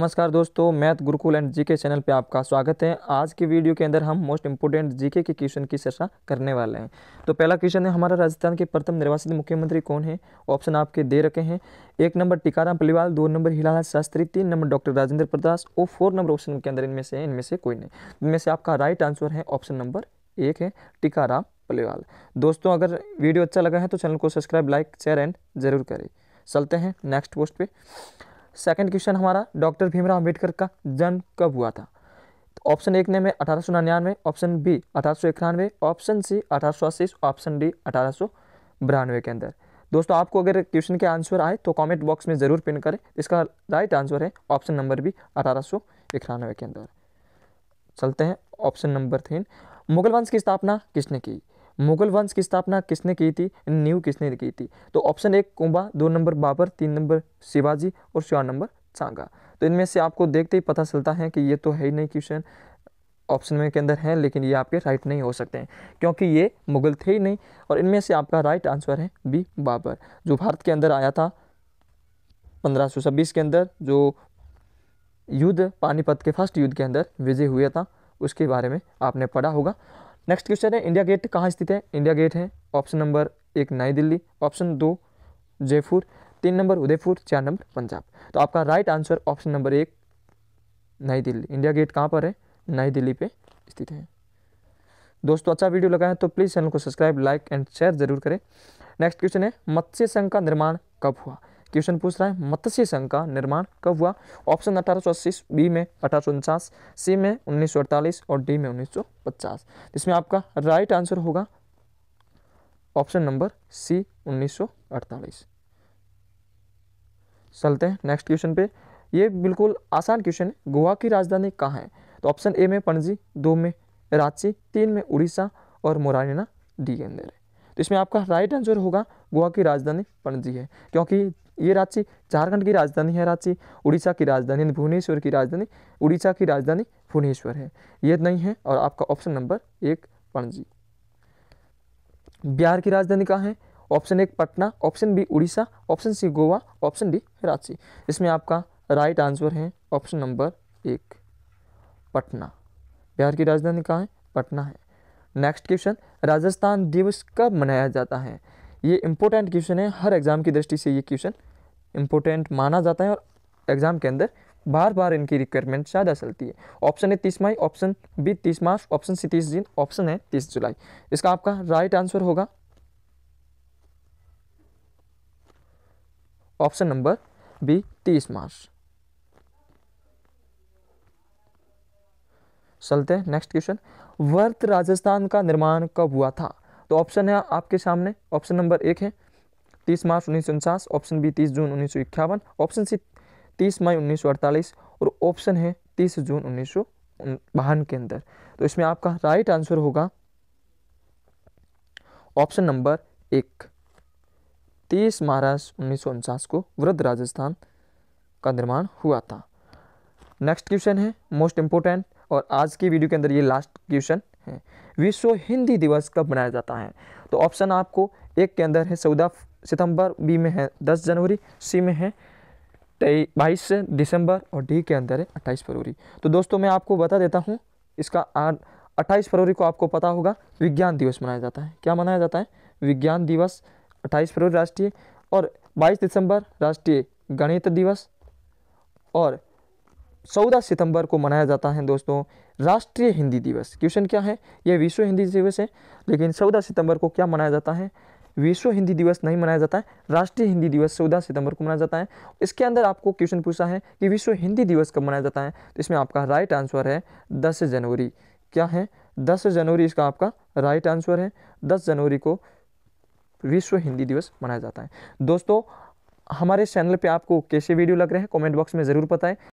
नमस्कार दोस्तों math Gurukul and GK channel पे आपका स्वागत है। आज की वीडियो के अंदर हम most important G K question की चर्चा करने वाले हैं। तो पहला क्वेश्चन है, हमारा राजस्थान के प्रथम निर्वाचित मुख्यमंत्री कौन है? ऑप्शन आपके दे रखे हैं। एक नंबर टीकाराम पलिवाल, दो नंबर हिलाल शास्त्री, तीन नंबर डॉक्टर राजेंद्र प्रदास और फोर नंबर ऑप्शन के अंदर इनमें से इनमें से कोई नहीं। इनमें से आपका राइट आंसर है ऑप्शन नंबर एक है टीकाराम पलिवाल। दोस्तों, अगर वीडियो अच्छा लगा है तो चैनल को सब्सक्राइब, लाइक, शेयर एंड ज़रूर करें। चलते हैं नेक्स्ट पोस्ट पे। सेकंड क्वेश्चन हमारा, डॉक्टर भीमराव अंबेडकर का जन्म कब हुआ था? तो ऑप्शन एक ने में अठारह सौ निन्यानवे, ऑप्शन बी अठारह सौ इक्यानवे, ऑप्शन सी अठारह सौ अस्सी, ऑप्शन डी अठारह सौ बानवे के अंदर। दोस्तों, आपको अगर क्वेश्चन के आंसर आए तो कमेंट बॉक्स में ज़रूर पिन करें। इसका राइट आंसर है ऑप्शन नंबर बी अठारह सौ इक्यानवे के अंदर। चलते हैं, ऑप्शन नंबर तीन। मुगल वंश की स्थापना किसने की? मुगल वंश की स्थापना किसने की थी? न्यू किसने की थी? तो ऑप्शन एक कुंभा, दो नंबर बाबर, तीन नंबर शिवाजी और चार नंबर चांगा। तो इनमें से आपको देखते ही पता चलता है कि ये तो है ही नहीं क्वेश्चन। ऑप्शन में के अंदर है, लेकिन ये आपके राइट नहीं हो सकते हैं, क्योंकि ये मुगल थे ही नहीं। और इनमें से आपका राइट आंसर है बी, बाबर, जो भारत के अंदर आया था पंद्रह के अंदर, जो युद्ध, पानीपत के फ़र्स्ट युद्ध के अंदर विजय हुआ था, उसके बारे में आपने पढ़ा होगा। नेक्स्ट क्वेश्चन है इंडिया गेट कहाँ स्थित है? इंडिया गेट है ऑप्शन नंबर एक नई दिल्ली ऑप्शन दो जयपुर, तीन नंबर उदयपुर, चार नंबर पंजाब। तो आपका राइट आंसर ऑप्शन नंबर एक, नई दिल्ली। इंडिया गेट कहाँ पर है? नई दिल्ली पे स्थित है। दोस्तों अच्छा वीडियो लगा है तो प्लीज़ चैनल को सब्सक्राइब लाइक एंड शेयर ज़रूर करें। नेक्स्ट क्वेश्चन है, मत्स्य संघ का निर्माण कब हुआ? क्वेश्चन पूछ रहा है, मत्स्य संघ का निर्माण कब हुआ? ऑप्शन अठारह बी में अठारह सी में उन्नीस और डी में उन्नीस इसमें आपका राइट आंसर होगा। ऑप्शन नंबर सी 1948 चलते हैं नेक्स्ट क्वेश्चन पे। ये बिल्कुल आसान क्वेश्चन है। गोवा की राजधानी कहाँ है? तो ऑप्शन ए में पणजी, दो में रांची, तीन में उड़ीसा और मोरानिना डी के अंदर है। तो इसमें आपका राइट आंसर होगा गोवा की राजधानी पणजी है, क्योंकि ये रांची झारखंड की राजधानी है रांची उड़ीसा की राजधानी भुवनेश्वर की राजधानी, उड़ीसा की राजधानी भुवनेश्वर है। ये नहीं है और आपका ऑप्शन नंबर एक पणजी। बिहार की राजधानी कहाँ है? ऑप्शन एक Patna option B Orissa option C Goa option D Ranchi. इसमें आपका राइट आंसर है ऑप्शन नंबर एक, पटना। बिहार की राजधानी कहाँ है? पटना है। नेक्स्ट क्वेश्चन राजस्थान दिवस कब मनाया जाता है? ये इंपॉर्टेंट क्वेश्चन है, हर एग्ज़ाम की दृष्टि से ये क्वेश्चन इंपॉर्टेंट माना जाता है और एग्ज़ाम के अंदर बार बार इनकी रिक्वायरमेंट ज़्यादा चलती है। ऑप्शन है तीस मई ऑप्शन बी तीस मार्च ऑप्शन सी तीस जून ऑप्शन है तीस जुलाई। इसका आपका राइट आंसर होगा। ऑप्शन नंबर बी तीस मार्च। चलते हैं नेक्स्ट क्वेश्चन वर्त राजस्थान का निर्माण कब हुआ था? तो ऑप्शन है आपके सामने। ऑप्शन नंबर एक है, तीस मार्च उन्नीस सौ उनचास। ऑप्शन बी तीस जून उन्नीस सौ इक्यावन। ऑप्शन सी तीस मई उन्नीस सौ अड़तालीस। और ऑप्शन है तीस जून उन्नीस के अंदर। तो इसमें आपका राइट आंसर होगा। ऑप्शन नंबर एक, तीस मार्च उन्नीस सौ उनचास को वृद्ध राजस्थान का निर्माण हुआ था। नेक्स्ट क्वेश्चन है मोस्ट इंपोर्टेंट और आज की वीडियो के अंदर ये लास्ट क्वेश्चन है। विश्व हिंदी दिवस कब मनाया जाता है? तो ऑप्शन आपको एक के अंदर है, चौदह सितंबर, बी में है, दस जनवरी, सी में है, तेई, बाईस दिसंबर और डी के अंदर है, अट्ठाईस फरवरी। तो दोस्तों, मैं आपको बता देता हूँ, इसका अट्ठाईस फरवरी को आपको पता होगा, विज्ञान दिवस मनाया जाता है। क्या मनाया जाता है? विज्ञान दिवस, अट्ठाईस फरवरी राष्ट्रीय, और बाईस दिसंबर राष्ट्रीय गणित दिवस, और चौदह सितंबर को मनाया जाता है दोस्तों, राष्ट्रीय हिंदी दिवस। क्वेश्चन क्या है? यह विश्व हिंदी दिवस है, लेकिन चौदह सितंबर को क्या मनाया जाता है? विश्व हिंदी दिवस नहीं मनाया जाता है, राष्ट्रीय हिंदी दिवस चौदह सितंबर को मनाया जाता है। इसके अंदर आपको क्वेश्चन पूछा है कि विश्व हिंदी दिवस कब मनाया जाता है तो इसमें आपका राइट आंसर है दस जनवरी। क्या है? दस जनवरी इसका आपका राइट आंसर है, दस जनवरी को विश्व हिंदी दिवस मनाया जाता है। दोस्तों, हमारे चैनल पे आपको कैसे वीडियो लग रहे हैं, कमेंट बॉक्स में ज़रूर बताएँ।